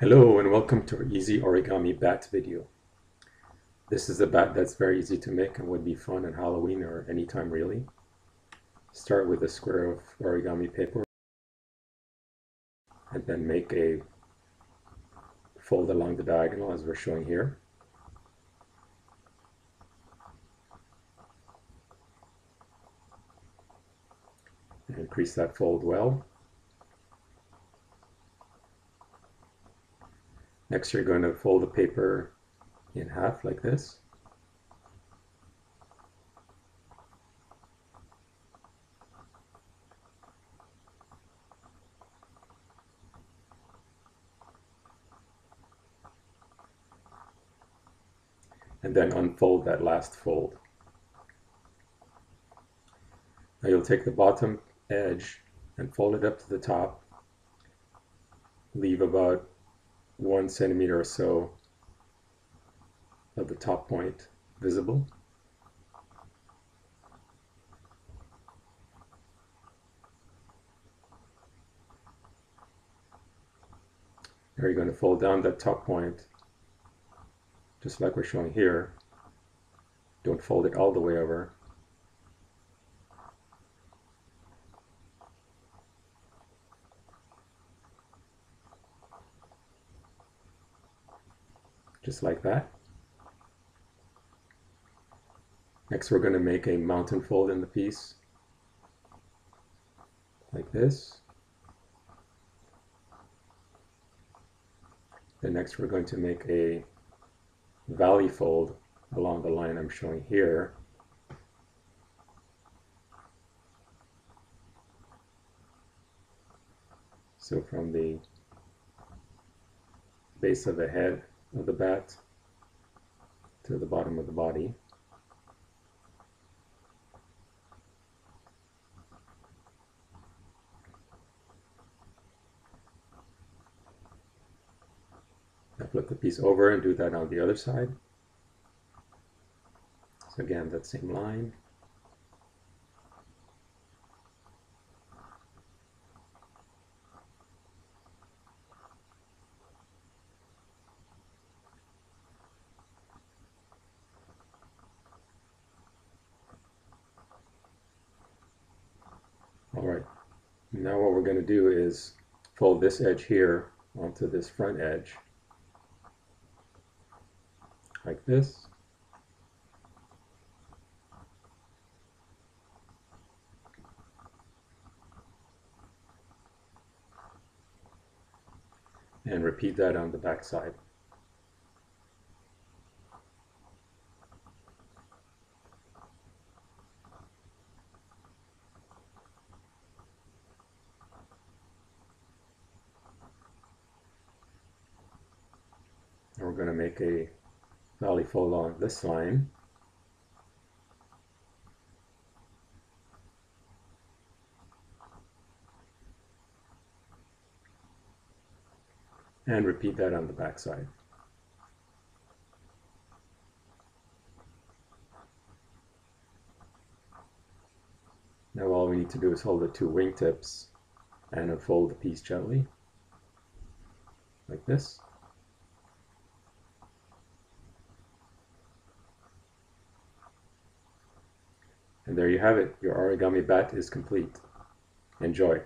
Hello and welcome to our Easy Origami Bat video. This is a bat that's very easy to make and would be fun on Halloween or anytime really. Start with a square of origami paper and then make a fold along the diagonal as we're showing here. And increase that fold well. Next you're going to fold the paper in half like this. And then unfold that last fold. Now you'll take the bottom edge and fold it up to the top. Leave about one centimeter or so of the top point visible. Now you're going to fold down that top point just like we're showing here. Don't fold it all the way over. Just like that. Next we're going to make a mountain fold in the piece, like this. Then next we're going to make a valley fold along the line I'm showing here. So from the base of the head of the bat to the bottom of the body. Now flip the piece over and do that on the other side. So again, that same line. All right, now what we're going to do is fold this edge here onto this front edge, like this. And repeat that on the back side. And we're going to make a valley fold on this line. And repeat that on the back side. Now all we need to do is hold the two wingtips and unfold the piece gently, like this. There you have it. Your origami bat is complete. Enjoy.